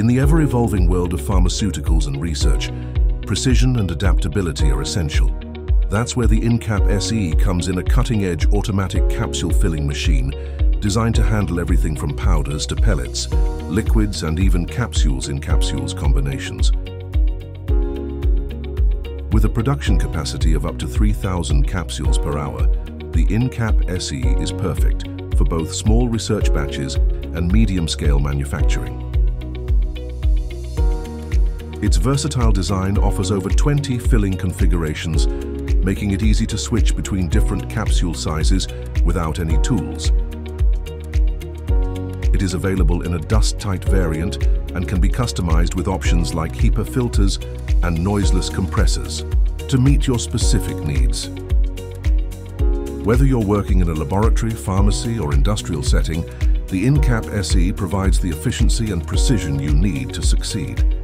In the ever-evolving world of pharmaceuticals and research, precision and adaptability are essential. That's where the InCap SE comes in a cutting-edge automatic capsule filling machine designed to handle everything from powders to pellets, liquids and even capsules in capsules combinations. With a production capacity of up to 3,000 capsules per hour, the InCap SE is perfect for both small research batches and medium-scale manufacturing. Its versatile design offers over 20 filling configurations, making it easy to switch between different capsule sizes without any tools. It is available in a dust-tight variant and can be customized with options like HEPA filters and noiseless compressors to meet your specific needs. Whether you're working in a laboratory, pharmacy or industrial setting, the InCap SE provides the efficiency and precision you need to succeed.